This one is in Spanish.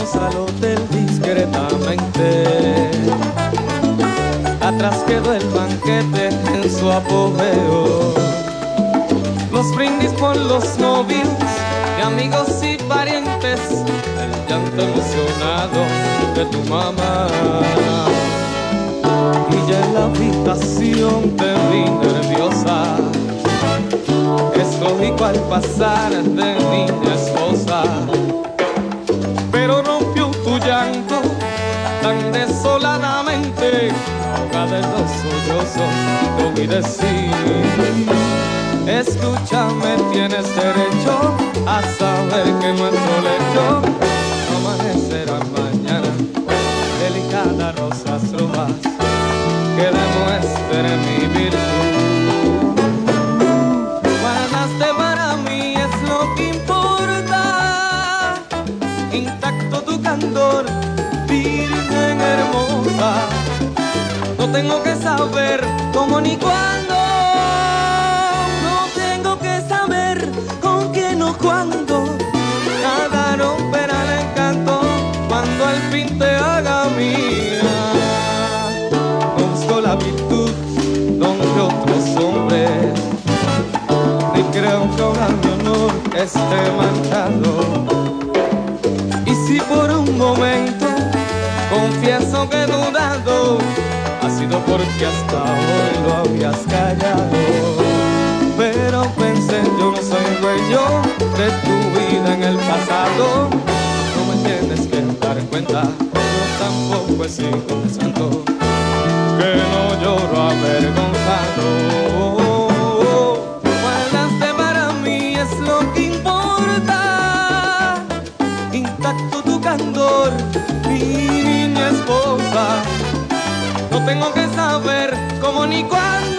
Fuimos al hotel discretamente. Atrás quedó el banquete en su apogeo. Los brindis por los novios, de amigos y parientes, el llanto emocionado de tu mamá. Y ya en la habitación te vi nerviosa. Es lógico al pasar de niña desoladamente, ahogada en los sollozos, te oí decir. Escúchame, tienes derecho a saber que lecho tengo que saber cómo ni cuándo. No tengo que saber con quién o cuándo. Nada romperá el encanto cuando al fin te haga mía. No busco la virtud donde otros hombres. Ni creo que ahora mi honor esté manchado. Y si por un momento confieso que he dudado, porque hasta hoy lo habías callado. Pero pensé, yo no soy dueño de tu vida en el pasado. No me tienes que dar cuenta, yo tampoco he sido de santo, que no lloro avergonzado. 惯